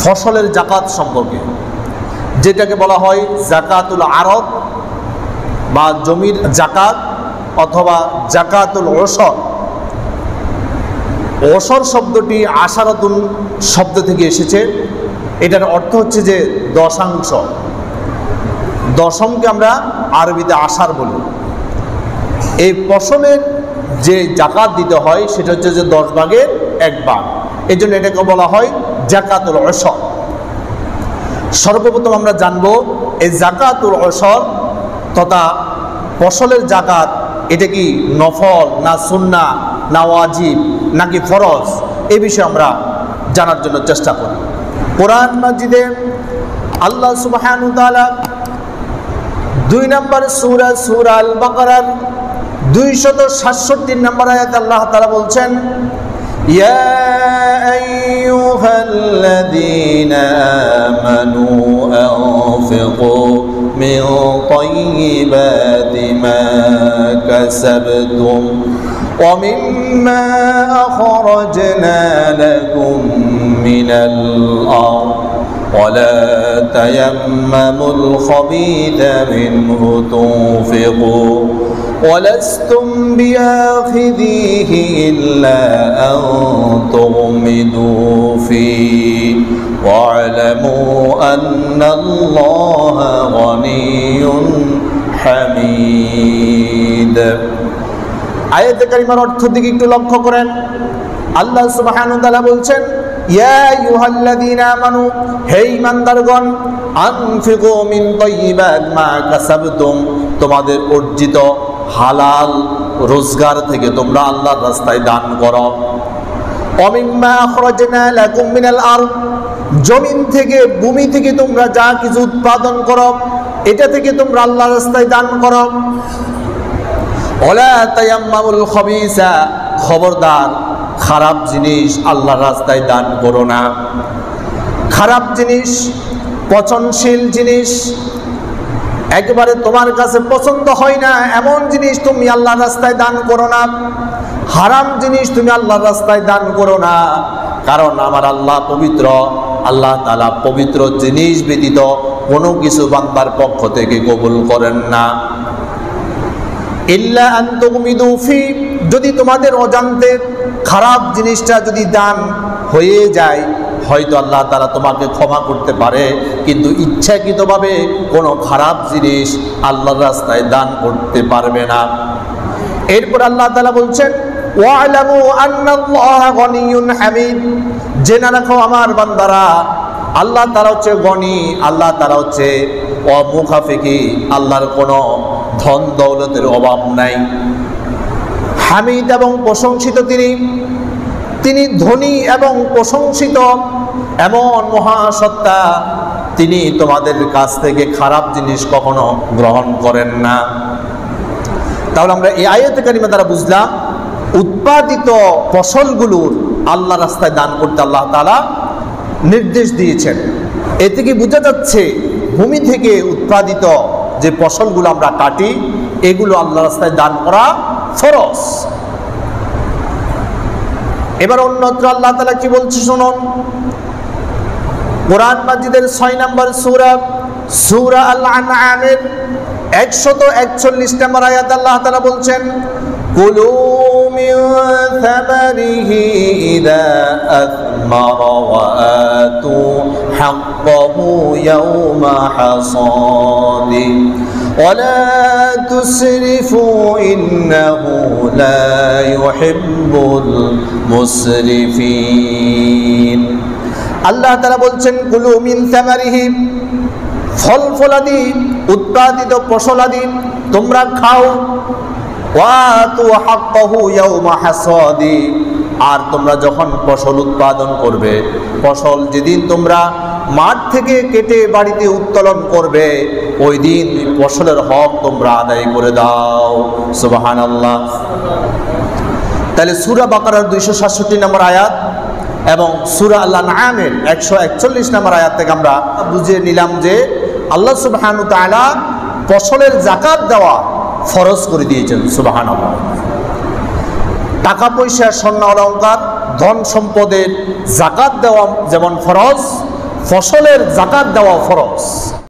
ফসলের জাকাত সম্পর্কে। যেটাকে বলা হয় জাকাতুল আরব বা জমির জাকাত অথবা জাকাতুল ওসর। ওসর শব্দটি আশারতুন শব্দ থেকে এসেছে। এটার অর্থ হচ্ছে যে দশাংশ। দশমকে আমরা আরবিতে আশার বলি। এই পশমের যে জাকাত দিতে হয়, সেটা হচ্ছে যে দশ ভাগের এক ভাগ। এই জন্য এটাকে বলা হয় জাকাতুল অসর সর্বপ্রথম আমরা জানব, এই জাকাতুল অসর তথা ফসলের জাকাত, এটা কি নফল না সুন্না, না ওয়াজিব, নাকি ফরজ? এ বিষয়ে আমরা জানার জন্য চেষ্টা করি। কোরআন মাজিদে আল্লাহ সুবহানাহু ওয়া তাআলা দুই নম্বর সুরা সুরা আল বাকারার দুইশত সাতষট্টি নম্বর আয়াত আল্লাহ তারা বলছেন يا أيها الذين آمنوا أنفقوا من طيبات ما كسبتم ومما أخرجنا لكم من الأرض ولا تيمموا الخبيث منه تنفقوا ولستم بآخذيه إلا أن تغمدوا فيه واعلموا أن الله غني حميد আয়াতে কারিমার অর্থ দিকে একটু লক্ষ্য করেন আল্লাহ সুবহানাহু ওয়া তাআলা বলছেন ইয়া আইয়ুহাল্লাযীনা আমানু হে ঈমানদারগণ আনফিকু মিন তাইয়্যিবাত মা কাসাবতুম তোমাদের অর্জিত হালাল রোজগার থেকে তোমরা আল্লাহর রাস্তায় দান করো অমিম্মা আখরাজনা লাকুম মিনাল আরদ। জমিন থেকে, ভূমি থেকে তোমরা যা কিছু উৎপাদন করো, এটা থেকে তোমরা আল্লাহ রাস্তায় দান করো। ওলা তায়াম্মামুল খবিসা। খবরদার, খারাপ জিনিস আল্লাহ রাস্তায় দান করো না। খারাপ জিনিস, পচনশীল জিনিস, একবারে তোমার কাছে পছন্দ হয় না, এমন জিনিস তুমি আল্লাহ রাস্তায় দান করো না। হারাম জিনিস তুমি আল্লাহর রাস্তায় দান করো না। কারণ আমার আল্লাহ পবিত্র, আল্লাহ তালা পবিত্র জিনিস ব্যতীত কোনো কিছু বান্দার পক্ষ থেকে কবুল করেন না। ইল্লা আন্তমিদুফি যদি তোমাদের অজান্তে খারাপ জিনিসটা যদি দান হয়ে যায়, হয়তো আল্লাহ তারা তোমাকে ক্ষমা করতে পারে। কিন্তু ইচ্ছাকৃতভাবে কোনো খারাপ জিনিস আল্লাহর রাস্তায় দান করতে পারবে না। এরপর আল্লাহ তালা বলছেন ওয়ালামু আন্নাল্লাহ গনিয়ুন হামিদ। জেনে রাখো আমার বান্দারা, আল্লাহ তারা হচ্ছে গনি, আল্লাহ তারা হচ্ছে অমুখাফিকি আল্লাহর কোনো ধন দৌলতের অভাব নাই। হামিদ এবং প্রশংসিত তিনি। তিনি ধনী এবং প্রশংসিত, এমন মহাসত্তা তিনি তোমাদের কাছ থেকে খারাপ জিনিস কখনো গ্রহণ করেন না। তাহলে আমরা এই আয়ত কারিমা দ্বারা বুঝলাম উৎপাদিত ফসলগুলোর আল্লাহ রাস্তায় দান করতে আল্লাহ তালা নির্দেশ দিয়েছেন। এ থেকে বোঝা যাচ্ছে ভূমি থেকে উৎপাদিত যে ফসলগুলো আমরা কাটি, এগুলো আল্লাহ রাস্তায় দান করা ফরস এবার অন্যত্র আল্লাহ তালা কি বলছে শুনুন? কোরআন মাজিদের ছয় নম্বর সৌরভ সৌরা আল্লাহ একশত একচল্লিশ নম্বর আয়াত আল্লাহ তালা বলছেন, কুলু من ثمره إذا أثمر وآتوا حقه يوم حصاده ولا تسرفوا إنه لا يحب المسرفين আল্লাহ তারা বলছেন কুলু মিন থামারিহি ফল ফলাদি উৎপাদিত ফসলাদি তোমরা খাও আর তোমরা যখন ফসল উৎপাদন করবে, ফসল যেদিন তোমরা মাঠ থেকে কেটে বাড়িতে উত্তোলন করবে ওই দিন ফসলের হক তোমরা আদায় করে দাও। সুবাহান আল্লাহ তাহলে সুরা বাকার দুইশো সাতষট্টি নম্বর আয়াত এবং সুরা আল্লাহ নামের একশো একচল্লিশ নম্বর আয়াত থেকে আমরা বুঝিয়ে নিলাম যে আল্লাহ সুবাহানু ফসলের জাকাত দেওয়া ফরজ করে দিয়েছেন সুবাহান টাকা পয়সা স্বর্ণ অলঙ্কার ধন সম্পদের জাকাত দেওয়া যেমন ফরজ, ফসলের জাকাত দেওয়া ফরজ।